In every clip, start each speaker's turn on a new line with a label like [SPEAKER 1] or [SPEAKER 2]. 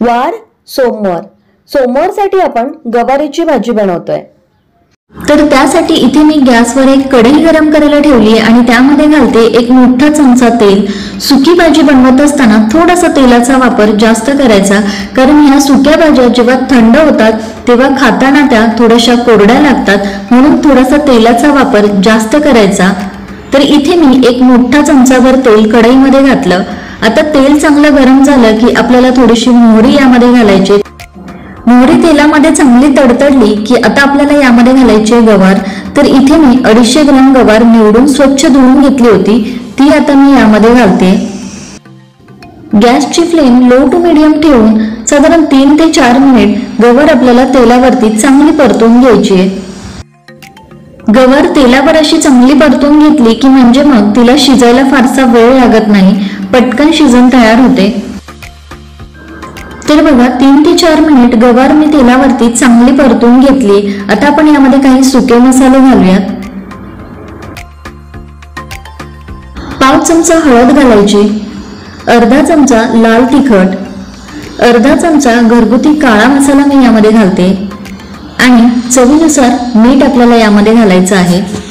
[SPEAKER 1] वार सोमवार. सोमवारसाठी आपण गवारीची भाजी बनवतोय.
[SPEAKER 2] तर त्यासाठी इथे मी गॅसवर एक कढई गरम करायला ठेवली आहे आणि त्यामध्ये घालते एक मोठा चमचा तेल. सुकी भाजी बनवत असताना थोडासा तेलाचा वापर जास्त करायचा कारण ह्या सुक्या भाज्या जेव्हा थंड होतात तेव्हा खाताना त्या थोड्याशा कोरड्या लागतात म्हणून थोडासा तेलाचा वापर जास्त करायचा. तर इथे मी एक मोठा चमचाभर तेल कढईमध्ये घातलं. आता तेल चांगलं गरम झालं की आपल्याला थोडीशी मोहरी यामध्ये घालायची. मोहरी तेलामध्ये चांगली तडतडली की आता आपल्याला यामध्ये घालायची गवार. तर इथे मी अडीचशे ग्राम गवार निवडून स्वच्छ धुवून घेतली होती. ती आता मी यामध्ये घालते. गॅसची फ्लेम लो टू मिडियम ठेवून साधारण तीन ते चार मिनिट गवार आपल्याला तेलावरती चांगली परतून घ्यायची आहे. गवार तेलावर अशी चांगली परतून घेतली की म्हणजे मग तिला शिजायला फारसा वेळ लागत नाही. पटकन शिजन तयार होते. तर बघा तीन ते चार मिनिट गवार मी तेलावरती चांगली परतून घेतली. आता आपण यामध्ये काही सुके मसाले घालूयात. पाव चमचा हळद घालायची. अर्धा चमचा लाल तिखट. अर्धा चमचा घरगुती काळा मसाला मी यामध्ये घालते. आणि चवीनुसार मीठ आपल्याला यामध्ये घालायचं आहे.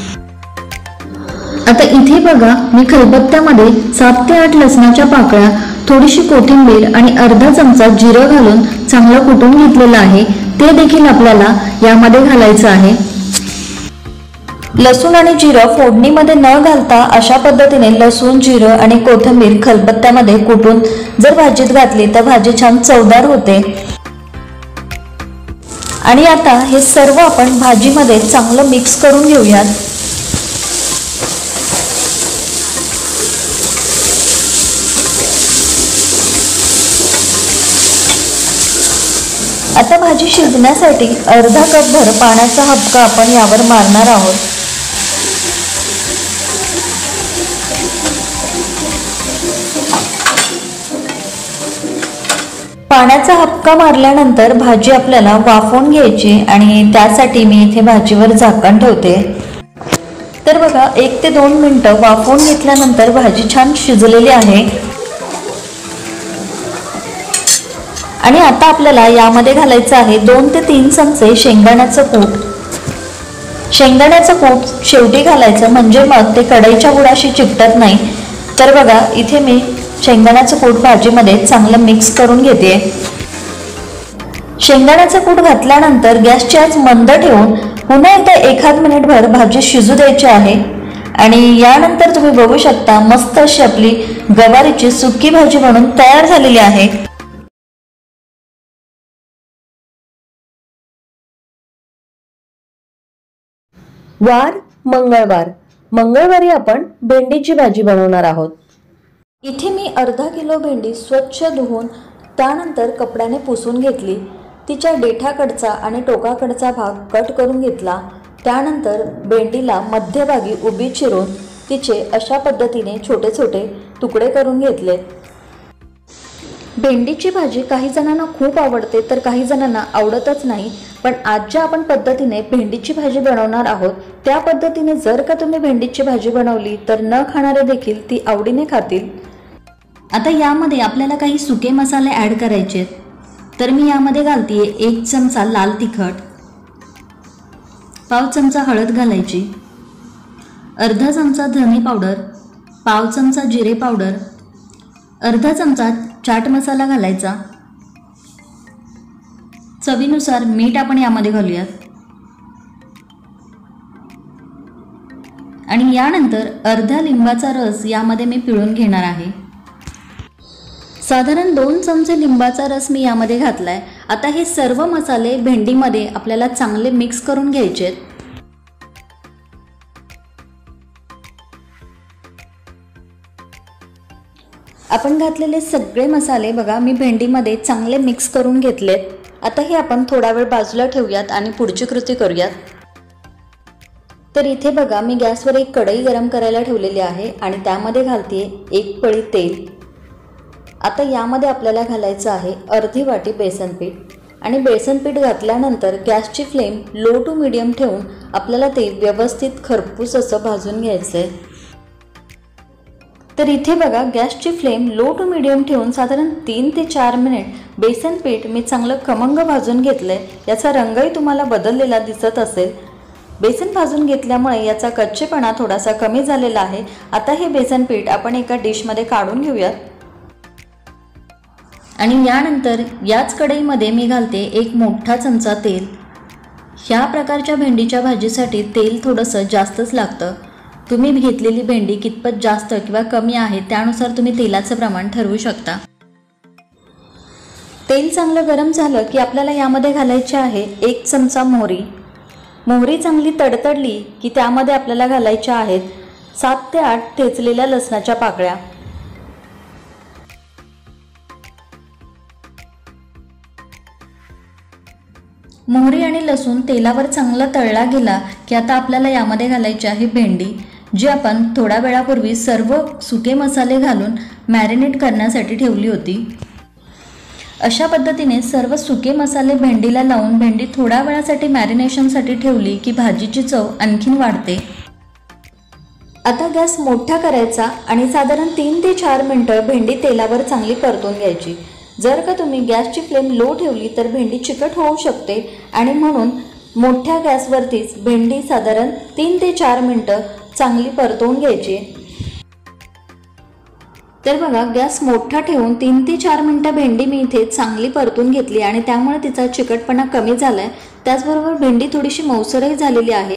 [SPEAKER 2] आता इथे बघा मी खलबत्त्यामध्ये सात ते आठ लसणाच्या पाकळ्या थोडीशी कोथिंबीर आणि अर्धा चमचा जिरं घालून चांगलं कुटून घेतलेलं आहे. ते देखील आपल्याला यामध्ये घालायचं आहे.
[SPEAKER 1] लसूण आणि जिरं फोडणीमध्ये न घालता अशा पद्धतीने लसूण जिरं आणि कोथिंबीर खलबत्त्यामध्ये कुटून जर भाजीत घातली तर भाजी छान चवदार होते. आणि आता हे सर्व आपण भाजीमध्ये चांगलं मिक्स करून घेऊयात. आता भाजी शिजण्यासाठी अर्धा कपभर पाण्याचा हबका आपण यावर मारणार आहोत. पाण्याचा हबका मारल्यानंतर भाजी आपल्याला वाफवून घ्यायची आणि त्यासाठी मी इथे भाजीवर झाकण ठेवते. तर बघा एक ते दोन मिनटं वाफवून घेतल्यानंतर भाजी छान शिजलेली आहे. आणि आता आपल्याला यामध्ये घालायचं आहे दोन ते तीन चमचे शेंगदाण्याचं कूट शेंगदाण्याचं कूट शेवटी घालायचं म्हणजे मग ते कढईच्या गुळाशी चिकटत नाही. तर बघा इथे मी शेंगदाण्याचं कूट भाजीमध्ये चांगलं मिक्स करून घेते. शेंगदाण्याचं कूट घातल्यानंतर गॅसची आज मंद ठेवून पुन्हा एकदा एखाद मिनिटभर भाजी शिजू द्यायची आहे. आणि यानंतर तुम्ही बघू शकता मस्त अशी आपली गवारीची सुकी भाजी म्हणून तयार झालेली आहे. वार मंगळवार. मंगळवारी आपण भेंडीची भाजी बनवणार आहोत. इथे मी अर्धा किलो भेंडी स्वच्छ धुवून त्यानंतर कपड्याने पुसून घेतली. तिच्या देठाकडचा आणि टोकाकडचा भाग कट करून घेतला. त्यानंतर भेंडीला मध्यभागी उभी चिरून तिचे अशा पद्धतीने छोटे छोटे तुकडे करून घेतले. भेंडीची भाजी काही जणांना खूप आवडते तर काही जणांना आवडतच नाही. पण आज ज्या आपण पद्धतीने भेंडीची भाजी बनवणार आहोत त्या पद्धतीने जर का तुम्ही भेंडीची भाजी बनवली तर न खाणारे देखील ती आवडीने खातील.
[SPEAKER 2] आता यामध्ये आपल्याला काही सुके मसाले ॲड करायचे तर मी यामध्ये घालते एक चमचा लाल तिखट पाव चमचा हळद घालायची अर्धा चमचा धने पावडर पाव चमचा जिरे पावडर अर्धा चमचा चाट मसाला घालायचा. चवीनुसार मीठ आपण यामध्ये घालूयात. आणि यानंतर अर्ध्या लिंबाचा रस यामध्ये मी पिळून घेणार आहे. साधारण दोन चमचे लिंबाचा रस मी यामध्ये घातला आहे आता हे सर्व मसाले भेंडीमध्ये आपल्याला चांगले मिक्स करून घ्यायचे आहेत आपण घातलेले सगळे मसाले बघा मी भेंडीमध्ये चांगले मिक्स करून घेतलेत. आता हे आपण थोडा वेळ बाजूला ठेवूयात आणि पुढची कृती करूयात. तर इथे बघा मी गॅसवर एक कढई गरम करायला ठेवलेली आहे आणि त्यामध्ये घालते एक पळी तेल. आता यामध्ये आपल्याला घालायचं आहे अर्धी वाटी बेसन पीठ. आणि बेसन पीठ घातल्यानंतर गॅसची फ्लेम लो टू मिडियम ठेवून आपल्याला ते व्यवस्थित खरपूस असं भाजून घ्यायचं आहे तर इथे बघा गॅसची फ्लेम लो टू मिडियम ठेवून साधारण तीन ते चार मिनिट बेसन पीठ मी चांगलं खमंग भाजून घेतलं आहे याचा रंगही तुम्हाला बदललेला दिसत असेल. बेसन भाजून घेतल्यामुळे याचा कच्चेपणा थोडासा कमी झालेला आहे. आता हे बेसन पीठ आपण एका डिशमध्ये काढून घेऊयात.
[SPEAKER 3] आणि यानंतर याच कढईमध्ये मी घालते एक मोठा चमचा तेल. ह्या प्रकारच्या भेंडीच्या भाजीसाठी तेल थोडंसं जास्तच लागतं. तुम्ही घेतलेली भेंडी कितपत जास्त किंवा कमी आहे त्यानुसार तुम्ही तेलाचं प्रमाण ठरवू शकता.
[SPEAKER 2] तेल चांगलं गरम झालं की आपल्याला यामध्ये घालायचे आहे एक चमचा मोहरी. मोहरी चांगली तडतडली की त्यामध्ये आपल्याला घालायच्या आहेत सात ते आठ ठेचलेल्या लसणाच्या पाकळ्या.
[SPEAKER 3] मोहरी आणि लसूण तेलावर चांगला तळला गेला की आता आपल्याला यामध्ये घालायची आहे भेंडी. जी आपण थोड्या वेळापूर्वी सर्व सुके मसाले घालून मॅरिनेट करण्यासाठी ठेवली होती. अशा पद्धतीने सर्व सुके मसाले भेंडीला लावून भेंडी थोड्या वेळासाठी मॅरिनेशनसाठी ठेवली की भाजीची चव आणखीन वाढते.
[SPEAKER 2] आता गॅस मोठा करायचा आणि साधारण तीन ते चार मिनटं भेंडी तेलावर चांगली परतून घ्यायची. जर का तुम्ही गॅसची फ्लेम लो ठेवली तर भेंडी चिकट होऊ शकते आणि म्हणून मोठ्या गॅसवरतीच भेंडी साधारण तीन ते चार मिनटं चांगली परतवून घ्यायची. तर बघा गॅस मोठा ठेवून तीन ते चार मिनटं भेंडी मी इथे चांगली परतून घेतली आणि त्यामुळे तिचा चिकटपणा कमी झाला आहे त्याचबरोबर भेंडी थोडीशी मौसरही झालेली आहे.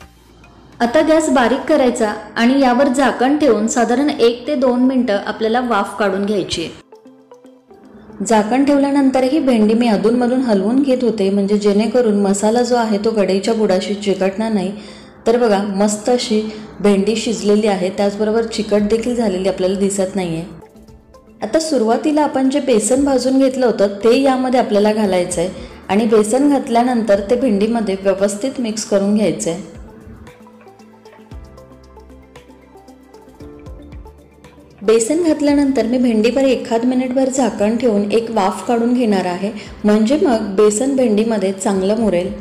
[SPEAKER 2] आता गॅस बारीक करायचा आणि यावर झाकण ठेवून साधारण एक ते दोन मिनटं आपल्याला वाफ काढून घ्यायची. झाकण ठेवल्यानंतरही भेंडी मी अधूनमधून हलवून घेत होते म्हणजे जेणेकरून मसाला जो आहे तो कढईच्या बुडाशी चिकटणार नाही. तर बघा मस्त अशी भेंडी शिजलेली आहे. त्याचबरोबर चिकट देखील झालेली आपल्याला दिसत नाही आहे आता सुरुवातीला आपण जे बेसन भाजून घेतलं होतं ते यामध्ये आपल्याला घालायचं आहे आणि बेसन घातल्यानंतर ते भेंडीमध्ये व्यवस्थित मिक्स करून घ्यायचं आहे बेसन घातल्यानंतर मी भेंडीवर एखाद मिनिटभर झाकण ठेवून एक वाफ काढून घेणार आहे. म्हणजे मग बेसन भेंडीमध्ये चांगलं मुरेल.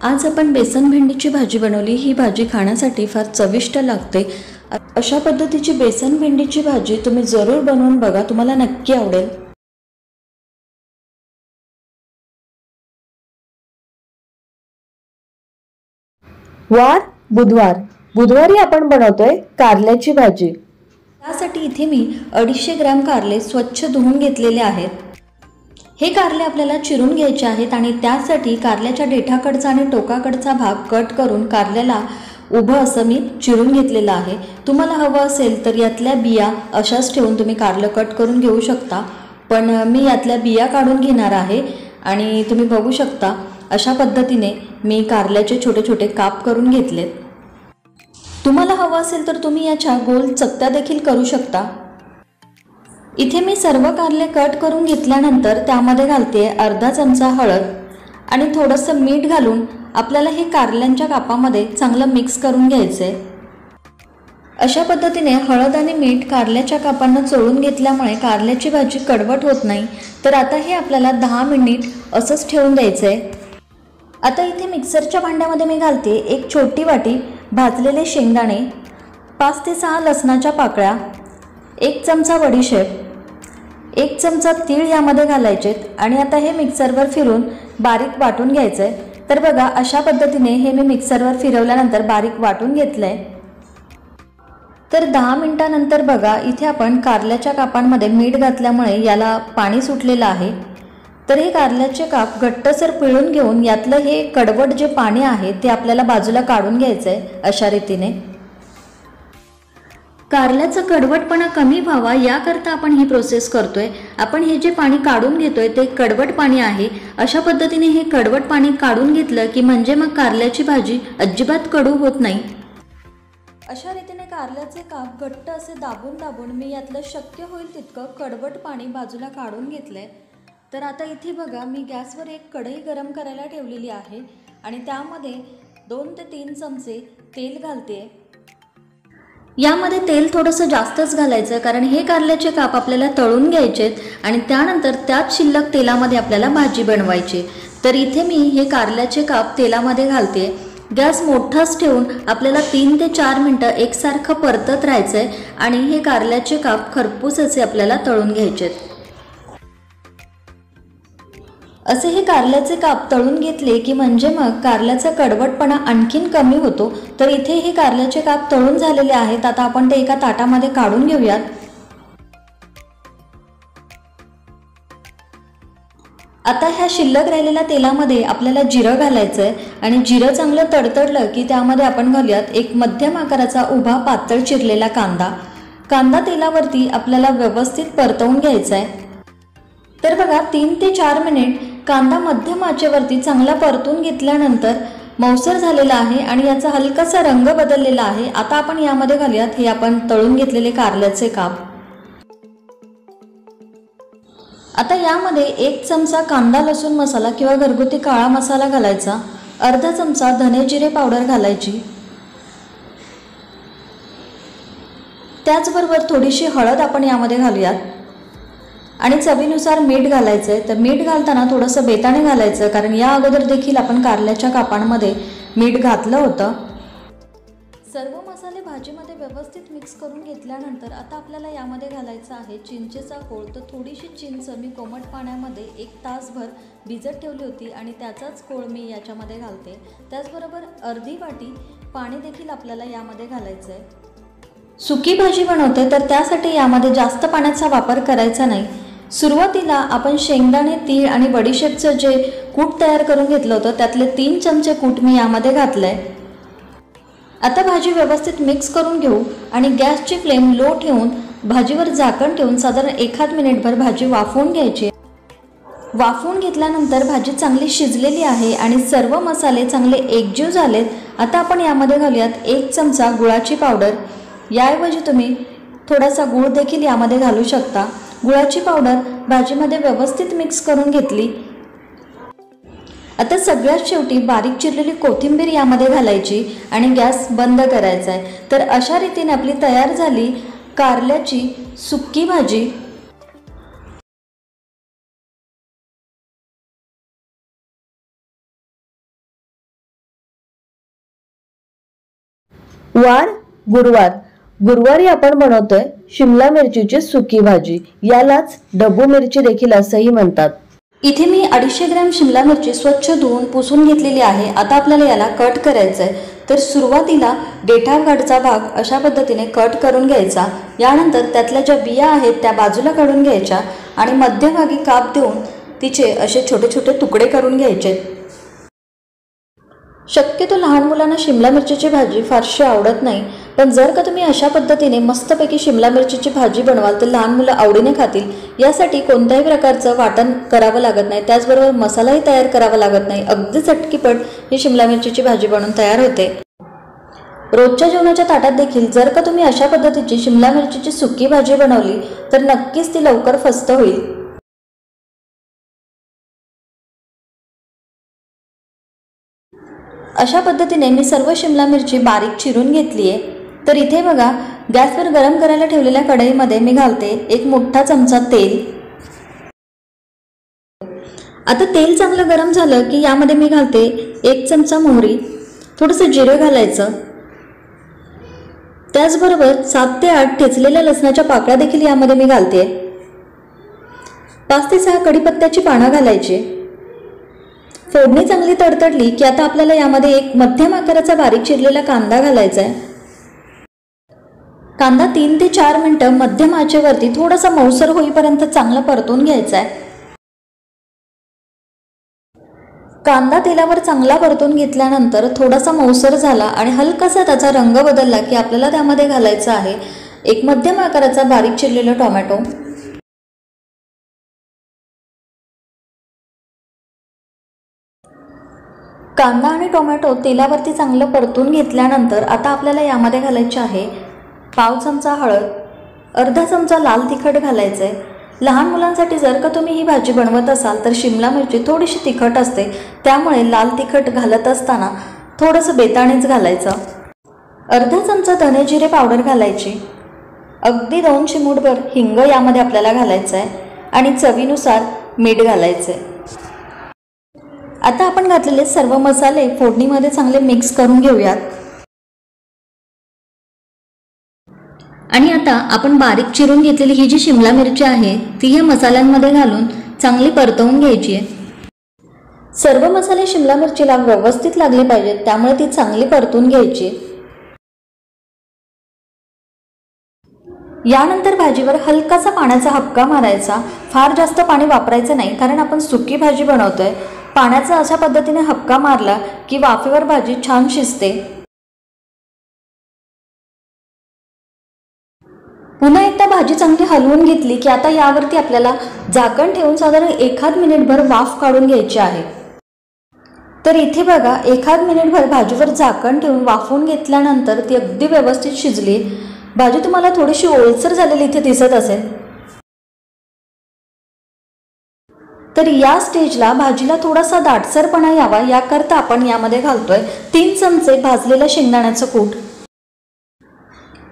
[SPEAKER 2] आज आपण बेसन भेंडीची भाजी बनवली. ही भाजी खाण्यासाठी फार चविष्ट लागते. अशा पद्धतीची बेसन भेंडीची भाजी तुम्ही जरूर बनवून बघा. तुम्हाला नक्की आवडेल. वार बुधवार. बुधवारी आपण बनवतोय कारल्याची भाजी. त्यासाठी इथे मी अडीचशे ग्रॅम कारले स्वच्छ धुवून घेतलेले आहेत. हे कारले आपल्याला चिरून घ्यायचे आहेत आणि त्यासाठी कारल्याच्या देठाकडचा आणि टोकाकडचा भाग कट करून कारल्याला उभं असं मी चिरून घेतलेलं आहे. तुम्हाला हवं असेल तर यातल्या बिया अशाच ठेवून तुम्ही कारलं कट करून घेऊ शकता. पण मी यातल्या बिया काढून घेणार आहे आणि तुम्ही बघू शकता अशा पद्धतीने मी कारल्याचे छोटे छोटे काप करून घेतलेत. तुम्हाला हवं असेल तर तुम्ही याच्या गोल चकत्या देखील करू शकता. इथे मी सर्व कारले कट करून घेतल्यानंतर त्यामध्ये घालते अर्धा चमचा हळद आणि थोडंसं मीठ घालून आपल्याला हे कारल्यांच्या कापामध्ये चांगलं मिक्स करून घ्यायचं. आहे अशा पद्धतीने हळद आणि मीठ कारल्याच्या कापांना चोळून घेतल्यामुळे कारल्याची भाजी कडवट होत नाही तर आता हे आपल्याला दहा मिनिट असंच ठेवून द्यायचं. आहे आता इथे मिक्सरच्या भांड्यामध्ये मी घालते एक छोटी वाटी भाजलेले शेंगदाणे पाच ते सहा लसणाच्या पाकळ्या एक चमचा बडीशेप एक चमचा तीळ यामध्ये घालायचेत आणि आता हे मिक्सरवर फिरून बारीक वाटून घ्यायचं. आहे तर बघा अशा पद्धतीने हे मी मिक्सरवर फिरवल्यानंतर बारीक वाटून घेतलं आहे तर दहा मिनटानंतर बघा इथे आपण कारल्याच्या कापांमध्ये मीठ घातल्यामुळे याला पाणी सुटलेलं आहे. तर हे कारल्याचे काप घट्टसर पिळून घेऊन यातलं हे कडवट जे पाणी आहे ते आपल्याला बाजूला काढून घ्यायचं आहे अशा रीतीने. कारल्याचा कडवटपणा कमी व्हावा याकरता आपण ही प्रोसेस करतोय. आपण हे जे पाणी काढून घेतोय ते कडवट पाणी आहे. अशा पद्धतीने हे कडवट पाणी काढून घेतलं की म्हणजे मग कारल्याची भाजी अजिबात कडू होत नाही. अशा रीतीने कारल्याचे काप घट्ट असे दाबून दाबून मी यातलं शक्य होईल तितकं कडवट पाणी बाजूला काढून घेतलंय. तर आता इथे बघा मी गॅसवर एक कढई गरम करायला ठेवलेली आहे आणि त्यामध्ये दोन ते तीन चमचे तेल घालते यामध्ये तेल थोडंसं जास्तच घालायचं कारण हे कारल्याचे काप आपल्याला तळून घ्यायचे आणि त्यानंतर त्याच शिल्लक तेलामध्ये आपल्याला भाजी बनवायची तर इथे मी हे कारल्याचे काप तेलामध्ये घालते. गॅस मोठाच ठेवून आपल्याला तीन ते चार मिनटं एकसारखं परतत राहायचं आहे आणि हे कारल्याचे काप खरपूस असे आपल्याला तळून घ्यायचे आहेत. असे हे कारल्याचे काप तळून घेतले की म्हणजे मग कारल्याचा कडवटपणा आणखीन कमी होतो. तर इथे हे कारल्याचे काप तळून झालेले आहेत. आता आपण ते एका ताटामध्ये काढून घेऊयात. आता ह्या शिल्लक राहिलेल्या तेलामध्ये आपल्याला जिरं घालायचं आहे आणि जिरं चांगलं तडतडलं की त्यामध्ये आपण घालूयात एक मध्यम आकाराचा उभा पातळ चिरलेला कांदा. कांदा तेलावरती आपल्याला व्यवस्थित परतवून घ्यायचा आहे तर बघा तीन ते चार मिनिट कांदा मध्यम आचेवरती चांगला परतून घेतल्यानंतर मौसर झालेला आहे आणि याचा हलकासा रंग बदललेला आहे. आता आपण यामध्ये घालूयात. हे आपण तळून घेतलेले कारल्याचे काप. आता यामध्ये एक चमचा कांदा लसूण मसाला किंवा घरगुती काळा मसाला घालायचा. अर्धा चमचा धने जिरे पावडर घालायची. त्याचबरोबर थोडीशी हळद आपण यामध्ये घालूयात. आणि चवीनुसार मीठ घालायचं आहे तर मीठ घालताना थोडंसं बेताने घालायचं कारण या अगोदर देखील आपण कारल्याच्या कापांमध्ये मीठ घातलं होतं. सर्व मसाले भाजीमध्ये व्यवस्थित मिक्स करून घेतल्यानंतर आता आपल्याला यामध्ये घालायचं आहे चिंचेचा कोळ. तर थोडीशी चिंच मी कोमट पाण्यामध्ये एक तासभर भिजत ठेवली होती आणि त्याचाच कोळ मी याच्यामध्ये घालते. त्याचबरोबर अर्धी वाटी पाणी देखील आपल्याला यामध्ये घालायचं आहे सुकी भाजी बनवते तर त्यासाठी यामध्ये जास्त पाण्याचा वापर करायचा नाही. सुरुवातीला आपण शेंगदाणे तीळ आणि बडीशेपचं जे कूट तयार करून घेतलं होतं त्यातले तीन चमचे कूट मी यामध्ये घातलं आहे आता भाजी व्यवस्थित मिक्स करून घेऊ आणि गॅसची फ्लेम लो ठेवून भाजीवर झाकण ठेवून साधारण एखाद मिनिटभर भाजी वाफवून घ्यायची. वाफवून घेतल्यानंतर भाजी चांगली शिजलेली आहे आणि सर्व मसाले चांगले एकजीव झालेत आता आपण यामध्ये घालूयात एक चमचा गुळाची पावडर. याऐवजी तुम्ही थोडासा गूळ देखील यामध्ये घालू शकता. गुळाची पावडर भाजीमध्ये व्यवस्थित मिक्स करून घेतली. आता सगळ्यात शेवटी बारीक चिरलेली कोथिंबीर यामध्ये घालायची आणि गॅस बंद करायचा आहे. तर अशा रीतीने आपली तयार झाली कारल्याची सुक्की भाजी.
[SPEAKER 1] वार गुरुवार. गुरुवारी आपण बनवतोय शिमला मिरचीची सुकी भाजी. यालाच डबू मिरची देखील असंही म्हणतात.
[SPEAKER 2] इथे मी अडीचशे ग्रॅम शिमला मिरची स्वच्छ धुवून पुसून घेतलेली आहे. आता आपल्याला याला कट करायचं आहे तर सुरुवातीला देठाघाटचा भाग अशा पद्धतीने कट करून घ्यायचा. यानंतर त्यातल्या ज्या बिया आहेत त्या बाजूला काढून घ्यायच्या आणि मध्यभागी काप देऊन तिचे असे छोटे छोटे तुकडे करून घ्यायचे. शक्यतो लहान मुलांना शिमला मिरचीची भाजी फारशी आवडत नाही. पण जर का तुम्ही अशा पद्धतीने मस्तपैकी शिमला मिरचीची भाजी बनवाल तर लहान मुलं आवडीने खातील. यासाठी कोणत्याही प्रकारचं वाटण करावं लागत नाही. त्याचबरोबर मसालाही तयार करावा लागत नाही. अगदी चटकीपट ही शिमला मिरचीची भाजी बनवून तयार होते. रोजच्या जेवणाच्या ताटात देखील जर का तुम्ही अशा पद्धतीची शिमला मिरचीची सुकी भाजी बनवली तर नक्कीच ती लवकर फस्त होईल. अशा पद्धतीने मी सर्व शिमला मिरची बारीक चिरून घेतली आहे तर इथे बघा गॅसवर गरम करायला ठेवलेल्या कढईमध्ये मी घालते एक मोठा चमचा तेल. आता तेल चांगलं गरम झालं की यामध्ये मी घालते एक चमचा मोहरी थोडंसं जिरं घालायचं. त्याचबरोबर सात ते आठ ठेचलेल्या लसणाच्या पाकळ्या देखील यामध्ये मी घालते. पाच ते सहा कढीपत्त्याची पानं घालायची. फोडणी चांगली तडतडली की आता आपल्याला यामध्ये एक मध्यम आकाराचा बारीक चिरलेला कांदा घालायचा आहे. कांदा तीन ते चार मिनटं मध्यम आचेवरती थोडासा मऊसर होईपर्यंत चांगला परतून घ्यायचा आहे कांदा तेलावर चांगला परतून घेतल्यानंतर थोडासा मऊसर झाला आणि हलकासा त्याचा रंग बदलला की आपल्याला त्यामध्ये घालायचा आहे. एक मध्यम आकाराचा बारीक चिरलेला टोमॅटो. कांदा आणि टोमॅटो तेलावरती चांगलं परतून घेतल्यानंतर आता आपल्याला यामध्ये घालायचे आहे पाव चमचा हळद अर्धा चमचा लाल तिखट घालायचं. आहे लहान मुलांसाठी जर का तुम्ही ही भाजी बनवत असाल तर शिमला मिरची थोडीशी तिखट असते. त्यामुळे लाल तिखट घालत असताना थोडंसं बेताणीच घालायचं. अर्धा चमचा धने जिरे पावडर घालायची. अगदी दोन चिमूटभर हिंग यामध्ये आपल्याला घालायचं आहे आणि चवीनुसार मीठ घालायचं आहे आता आपण घातलेले सर्व मसाले फोडणीमध्ये चांगले मिक्स करून घेऊयात.
[SPEAKER 3] आणि आता आपण बारीक चिरून घेतलेली ही जी शिमला मिरची आहे ती या मसाल्यांमध्ये घालून चांगली परतवून घ्यायची आहे.
[SPEAKER 2] सर्व मसाले शिमला मिरचीला व्यवस्थित लागले पाहिजेत त्यामुळे ती चांगली परतून घ्यायची यानंतर भाजीवर हलकासा पाण्याचा हपका मारायचा. फार जास्त पाणी वापरायचं नाही कारण आपण सुकी भाजी बनवतोय. पाण्याचा अशा पद्धतीने हपका मारला की वाफेवर भाजी छान शिजते. पुन्हा एकदा भाजी चांगली हलवून घेतली की आता यावरती आपल्याला झाकण ठेवून साधारण एखाद मिनिटभर वाफ काढून घ्यायची आहे. तर इथे बघा एखाद मिनिटभर भाजीवर झाकण ठेवून वाफवून घेतल्यानंतर ती अगदी व्यवस्थित शिजली. भाजी तुम्हाला थोडीशी ओलसर झालेली इथे दिसत असेल. तर या स्टेजला भाजीला थोडासा दाटसरपणा यावा याकरता आपण यामध्ये घालतोय तीन चमचे भाजलेलं शेंगदाण्याचं कूट.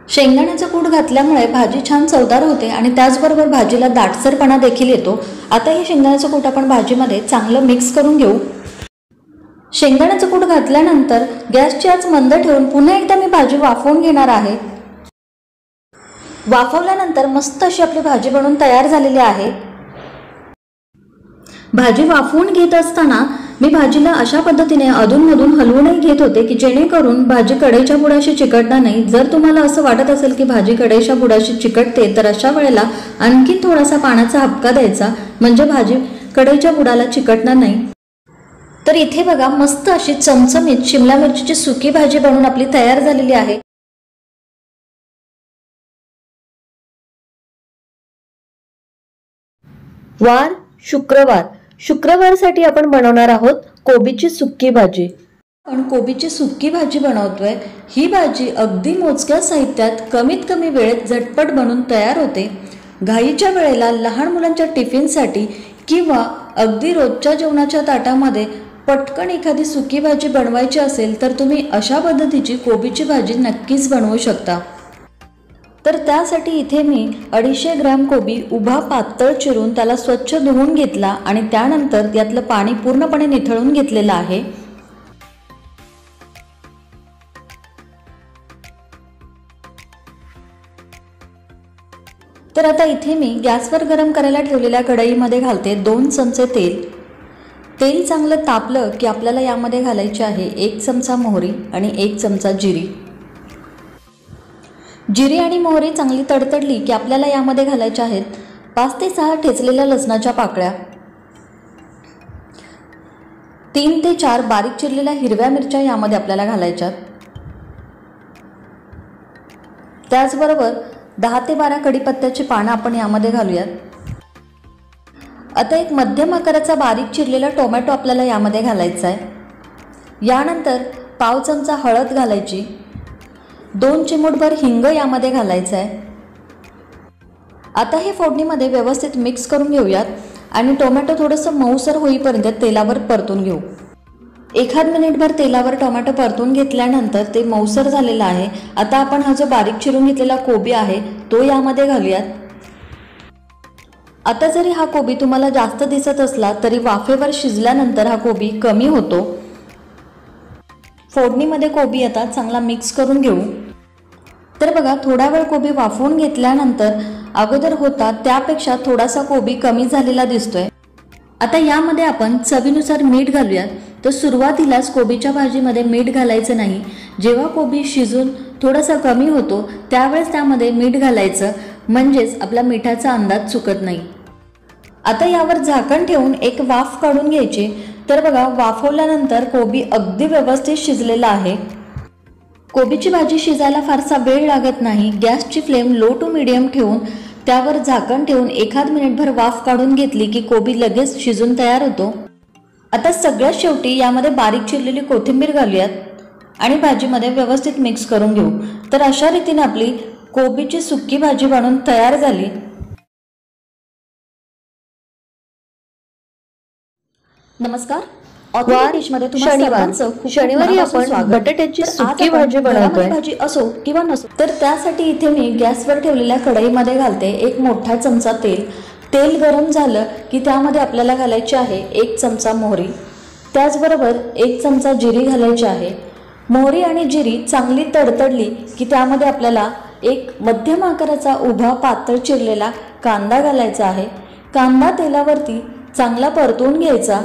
[SPEAKER 2] शेंगदाण्याचं कूट घातल्यामुळे भाजी छान चवदार होते आणि त्याचबरोबर भाजीला दाटसरपणा देखील येतो. आता हे शेंगदाण्याचं कूट आपण भाजीमध्ये चांगलं मिक्स करून घेऊ. शेंगदाण्याचं कूट घातल्यानंतर गॅसची आज मंद ठेवून पुन्हा एकदा मी भाजी वाफवून घेणार आहे. वाफवल्यानंतर मस्त अशी आपली भाजी बनवून तयार झालेली आहे.
[SPEAKER 3] भाजी वाफवून घेत असताना मी भाजीला अशा पद्धतीने अधूनमधून हलवूनही घेत होते की जेणेकरून भाजी कढईच्या बुडाशी चिकटणार नाही. जर तुम्हाला असं वाटत असेल की भाजी कढईच्या बुडाशी चिकटते तर अशा वेळेला आणखी थोडासा पाण्याचा हपका द्यायचा. म्हणजे भाजी कढईच्या बुडाला चिकटणार नाही.
[SPEAKER 2] तर इथे बघा मस्त अशी चमचमीत शिमला मिरचीची सुकी भाजी बनवून आपली तयार झालेली आहे. वार शुक्रवार. शुक्रवारसाठी आपण बनवणार आहोत कोबीची सुक्की भाजी. आपण कोबीची सुक्की भाजी बनवतोय. ही भाजी अगदी मोजक्या साहित्यात कमीत कमी वेळेत झटपट बनून तयार होते. घाईच्या वेळेला लहान मुलांच्या टिफिनसाठी किंवा अगदी रोजच्या जेवणाच्या ताटामध्ये पटकन एखादी सुकी भाजी बनवायची असेल तर तुम्ही अशा पद्धतीची कोबीची भाजी नक्कीच बनवू शकता. तर त्यासाठी इथे मी अडीचशे ग्रॅम कोबी उभा पातळ चिरून त्याला स्वच्छ धुवून घेतला आणि त्यानंतर यातलं पाणी पूर्णपणे निथळून घेतलेलं आहे. तर आता इथे मी गॅसवर गरम करायला ठेवलेल्या कढईमध्ये घालते दोन चमचे तेल. तेल चांगलं तापलं की आपल्याला यामध्ये घालायचे आहे एक चमचा मोहरी आणि एक चमचा जिरी. जिरी आणि मोहरी चांगली तडतडली की आपल्याला यामध्ये घालायच्या आहेत पाच ते सहा ठेचलेल्या लसणाच्या पाकळ्या. तीन ते चार बारीक चिरलेल्या हिरव्या मिरच्या यामध्ये आपल्याला घालायच्यात. त्याचबरोबर दहा ते बारा कडीपत्त्याची पानं आपण यामध्ये घालूयात. आता एक मध्यम आकाराचा बारीक चिरलेला टोमॅटो आपल्याला यामध्ये घालायचा आहे. यानंतर पाव चमचा हळद घालायची. दोन चिमूटभर हिंग यामध्ये घालायचं आहे आता हे फोडणीमध्ये व्यवस्थित मिक्स करून घेऊयात आणि टोमॅटो थोडंसं मऊसर होईपर्यंत तेलावर परतून घेऊ. एखाद मिनिटभर तेलावर टोमॅटो परतून घेतल्यानंतर ते मऊसर झालेलं आहे. आता आपण हा जो बारीक चिरून घेतलेला कोबी आहे तो यामध्ये घालूयात. आता जरी हा कोबी तुम्हाला जास्त दिसत असला तरी वाफेवर शिजल्यानंतर हा कोबी कमी होतो. फोडणीमध्ये कोबी आता चांगला मिक्स करून घेऊ. तर बघा थोडा वेळ कोबी वाफवून घेतल्यानंतर अगोदर होता त्यापेक्षा थोडासा कोबी कमी झालेला दिसतोय. आता यामध्ये आपण चवीनुसार मीठ घालूयात. तर सुरुवातीलाच कोबीच्या भाजीमध्ये मीठ घालायचं नाही. जेव्हा कोबी शिजून थोडासा कमी होतो त्यावेळेस त्यामध्ये मीठ घालायचं. म्हणजेच आपला मिठाचा अंदाज चुकत नाही. आता यावर झाकण ठेवून एक वाफ काढून घ्यायची. तर बघा वाफवल्यानंतर कोबी अगदी व्यवस्थित शिजलेला आहे. कोबीची भाजी शिजायला फारसा वेळ लागत नाही. गॅसची फ्लेम लो टू मिडियम ठेवून त्यावर झाकण ठेवून एखाद मिनिटभर वाफ काढून घेतली की कोबी लगेच शिजून तयार होतो. आता सगळ्यात शेवटी यामध्ये बारीक चिरलेली कोथिंबीर घालूयात आणि भाजीमध्ये व्यवस्थित मिक्स करून घेऊ. तर अशा रीतीने आपली कोबीची सुक्की भाजी बनवून तयार झाली. नमस्कार.
[SPEAKER 1] शनिवार. आपण बटाट्याची सुकी भाजी बनवतोय.
[SPEAKER 2] भाजी असो किंवा नसो तर त्यासाठी इथे मी गॅसवर ठेवलेल्या कढईमध्ये घालते एक मोठा चमचा तेल. तेल गरम झालं की त्यामध्ये आपल्याला घालायचे आहे एक चमचा मोहरी. त्याचबरोबर एक चमचा जिरी घालायची आहे. मोहरी आणि जिरी चांगली तडतडली की त्यामध्ये आपल्याला एक मध्यम आकाराचा उभा पातळ चिरलेला कांदा घालायचा आहे. कांदा तेलावरती चांगला परतवून घ्यायचा.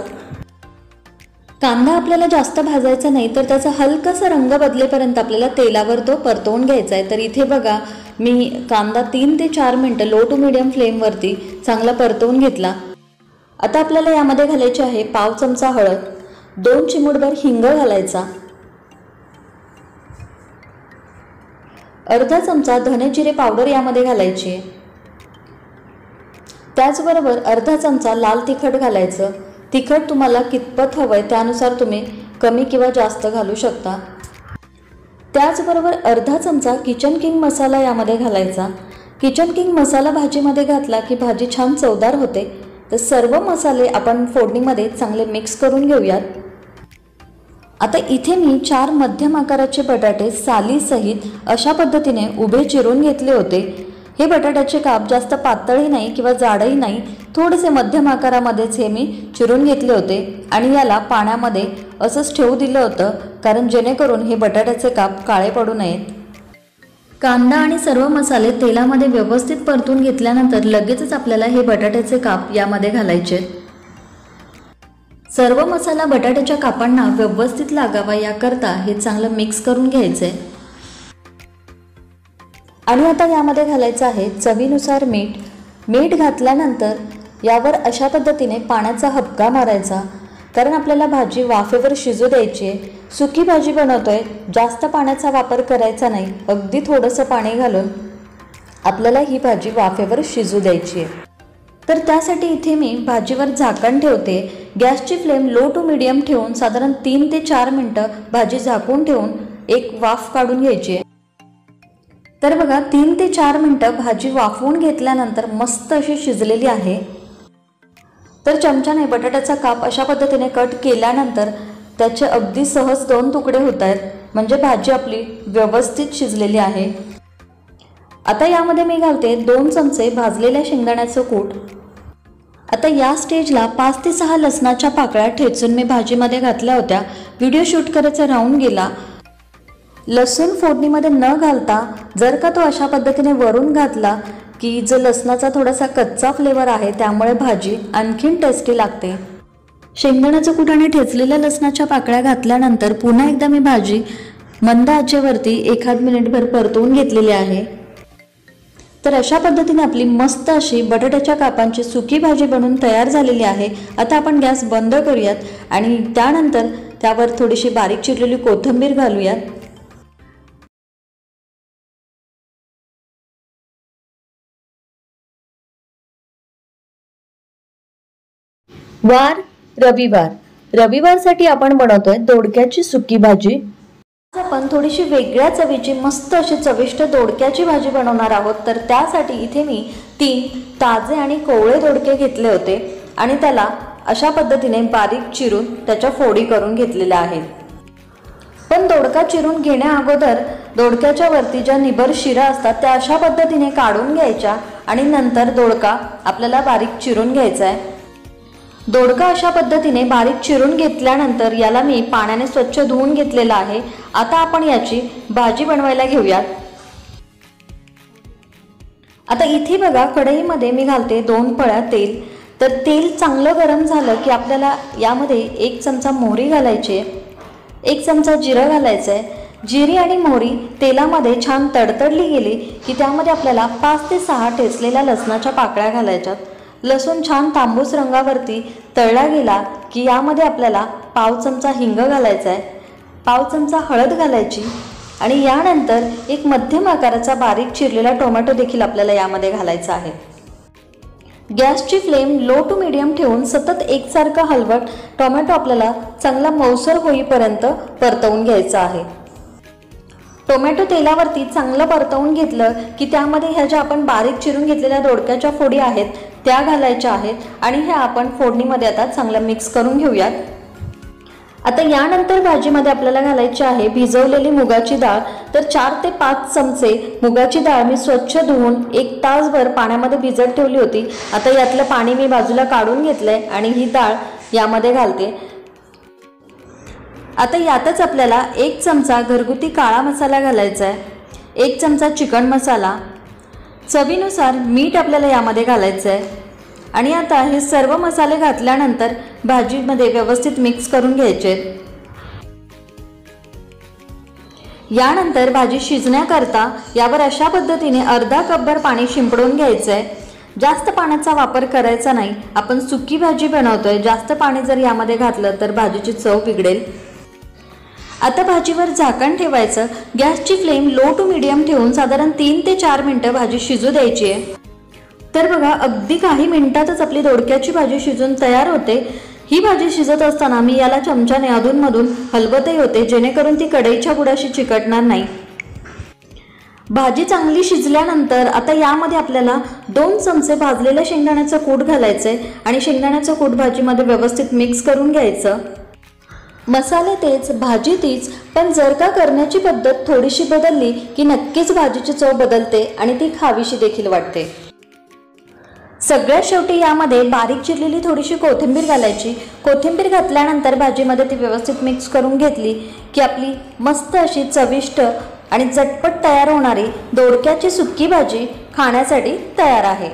[SPEAKER 2] कांदा आपल्याला जास्त भाजायचा नाही तर त्याचा हलकासा रंग बदलेपर्यंत आपल्याला तेलावर तो परतवून घ्यायचा आहे. तर इथे बघा मी कांदा तीन ते चार मिनटं लो टू मिडियम फ्लेमवरती चांगला परतवून घेतला. आता आपल्याला यामध्ये घालायचे आहे पाव चमचा हळद दोन चिमुटभर हिंग घालायचा अर्धा चमचा धने जिरे पावडर यामध्ये घालायची त्याचबरोबर अर्धा चमचा लाल तिखट घालायचं तिखट तुम्हाला कितपत हवं आहे त्यानुसार तुम्ही कमी किंवा जास्त घालू शकता. त्याचबरोबर अर्धा चमचा किचन किंग मसाला यामध्ये घालायचा. किचन किंग मसाला भाजीमध्ये घातला की भाजी छान चवदार होते. तर सर्व मसाले आपण फोडणीमध्ये चांगले मिक्स करून घेऊयात. आता इथे मी चार मध्यम आकाराचे बटाटे सालीसहित अशा पद्धतीने उभे चिरून घेतले होते. हे बटाट्याचे काप जास्त पातळही नाही किंवा जाडही नाही थोडेसे मध्यम आकारामध्येच हे मी चिरून घेतले होते आणि याला पाण्यामध्ये असंच ठेवू दिलं होतं कारण जेणेकरून हे बटाट्याचे काप काळे पडू नयेत. कांदा आणि सर्व मसाले तेलामध्ये व्यवस्थित परतून घेतल्यानंतर लगेचच आपल्याला हे बटाट्याचे काप यामध्ये घालायचे. सर्व मसाला बटाट्याच्या कापांना व्यवस्थित लागावा याकरता हे चांगलं मिक्स करून घ्यायचे. आणि आता यामध्ये घालायचं आहे चवीनुसार मीठ. मीठ घातल्यानंतर यावर अशा पद्धतीने पाण्याचा हबका मारायचा. कारण आपल्याला भाजी वाफेवर शिजू द्यायची आहे. सुकी भाजी बनवतोय जास्त पाण्याचा वापर करायचा नाही अगदी थोडंसं पाणी घालून आपल्याला ही भाजी वाफेवर शिजू द्यायची आहे. तर त्यासाठी इथे मी भाजीवर झाकण ठेवते. गॅसची फ्लेम लो टू मिडियम ठेवून साधारण तीन ते चार मिनटं भाजी झाकून ठेवून एक वाफ काढून घ्यायची आहे. तर बघा तीन ते चार मिनटं भाजी वाफवून घेतल्यानंतर मस्त अशी शिजलेली आहे. तर चमच्याने बटाट्याचा काप अशा पद्धतीने कट केल्यानंतर त्याचे अगदी सहज दोन तुकडे होत आहेत. म्हणजे भाजी आपली व्यवस्थित शिजलेली आहे. आता यामध्ये मी घालते दोन चमचे भाजलेल्या शेंगदाण्याचं कूट. आता या स्टेजला पाच ते सहा लसणाच्या पाकळ्या ठेचून मी भाजीमध्ये घातल्या होत्या. व्हिडिओ शूट करायचा राहून गेला. लसूण फोडणीमध्ये न घालता जर का तो अशा पद्धतीने वरून घातला की जो लसणाचा थोडासा कच्चा फ्लेवर आहे त्यामुळे भाजी आणखीन टेस्टी लागते. शेंगदाण्याचं कुठाने ठेचलेल्या लसणाच्या पाकळ्या घातल्यानंतर पुन्हा एकदा मी भाजी मंद आचेवरती एखाद मिनिटभर परतवून घेतलेली आहे. तर अशा पद्धतीने आपली मस्त अशी बटाट्याच्या कापांची सुकी भाजी बनवून तयार झालेली आहे. आता आपण गॅस बंद करूयात आणि त्यानंतर त्यावर थोडीशी बारीक चिरलेली कोथिंबीर घालूयात. वार रविवार. रविवारसाठी आपण बनवतोय दोडक्याची सुकी भाजी. आज आपण थोडीशी वेगळ्या चवीची मस्त अशी चविष्ट दोडक्याची भाजी बनवणार आहोत. तर त्यासाठी इथे मी तीन ताजे आणि कोवळे दोडके घेतले होते आणि त्याला अशा पद्धतीने बारीक चिरून त्याच्या फोडी करून घेतलेल्या आहेत. पण दोडका चिरून घेण्या अगोदर दोडक्याच्या वरती ज्या निबर शिरा असतात त्या अशा पद्धतीने काढून घ्यायच्या आणि नंतर दोडका आपल्याला बारीक चिरून घ्यायचा आहे. दोडका अशा पद्धतीने बारीक चिरून घेतल्यानंतर याला मी पाण्याने स्वच्छ धुवून घेतलेला आहे. आता आपण याची भाजी बनवायला घेऊयात. आता इथे बघा कढईमध्ये मी घालते दोन पळ्या तेल. तर तेल चांगलं गरम झालं की आपल्याला यामध्ये एक चमचा मोहरी घालायची आहे. एक चमचा जिरं घालायचं आहे. जिरी आणि मोहरी तेलामध्ये छान तडतडली गेली की त्यामध्ये आपल्याला पाच ते सहा ठेचलेल्या लसणाच्या पाकळ्या घालायच्यात. लसूण छान तांबूस रंगावरती तळला गेला की यामध्ये आपल्याला पाव चमचा हिंग घालायचा आहे पाव चमचा हळद घालायची आणि यानंतर एक मध्यम आकाराचा बारीक चिरलेला टोमॅटो देखील आपल्याला यामध्ये घालायचा आहे. गॅसची फ्लेम लो टू मिडियम ठेवून सतत एकसारखं हलवट टोमॅटो आपल्याला चांगला मौसर होईपर्यंत परतवून घ्यायचा आहे. टोमॅटो तेलावरती चांगलं परतवून घेतलं की त्यामध्ये ह्या ज्या आपण बारीक चिरून घेतलेल्या दोडक्याच्या फोडी आहेत त्या घालायच्या आहेत आणि ह्या आपण फोडणीमध्ये आता चांगलं मिक्स करून घेऊयात. आता यानंतर भाजीमध्ये आपल्याला घालायची आहे भिजवलेली मुगाची डाळ. तर चार ते पाच चमचे मुगाची डाळ मी स्वच्छ धुवून एक तासभर पाण्यामध्ये भिजत ठेवली होती. आता यातलं पाणी मी बाजूला काढून घेतलंय आणि ही डाळ यामध्ये घालते. आता यातच आपल्याला एक चमचा घरगुती काळा मसाला घालायचा आहे एक चमचा चिकन मसाला चवीनुसार मीठ आपल्याला यामध्ये घालायचं आहे आणि आता हे सर्व मसाले घातल्यानंतर भाजीमध्ये व्यवस्थित मिक्स करून घ्यायचे. आहेत यानंतर भाजी शिजण्याकरता यावर अशा पद्धतीने अर्धा कपभर पाणी शिंपडून घ्यायचं आहे जास्त पाण्याचा वापर करायचा नाही. आपण सुकी भाजी बनवतोय. जास्त पाणी जर यामध्ये घातलं तर भाजीची चव बिघडेल. आता भाजीवर झाकण ठेवायचं. गॅसची फ्लेम लो टू मिडियम ठेवून साधारण तीन ते चार मिनटं भाजी शिजू द्यायची आहे. तर बघा अगदी काही मिनिटातच आपली दोडक्याची भाजी शिजून तयार होते. ही भाजी शिजत असताना मी याला चमच्याने अधूनमधून हलवतही होते जेणेकरून ती कढईच्या बुडाशी चिकटणार नाही. भाजी चांगली शिजल्यानंतर आता यामध्ये आपल्याला दोन चमचे भाजलेल्या शेंगदाण्याचं कूट घालायचं आहे आणि शेंगदाण्याचं कूट भाजीमध्ये व्यवस्थित मिक्स करून घ्यायचं. मसाले तेच भाजी तीच पण जर का करण्याची पद्धत थोडीशी बदलली की नक्कीच भाजीची चव बदलते आणि ती खावीशी देखील वाटते. सगळ्यात शेवटी यामध्ये बारीक चिरलेली थोडीशी कोथिंबीर घालायची. कोथिंबीर घातल्यानंतर भाजीमध्ये ती व्यवस्थित मिक्स करून घेतली की आपली मस्त अशी चविष्ट आणि झटपट तयार होणारी दोडक्याची सुक्की भाजी खाण्यासाठी तयार आहे.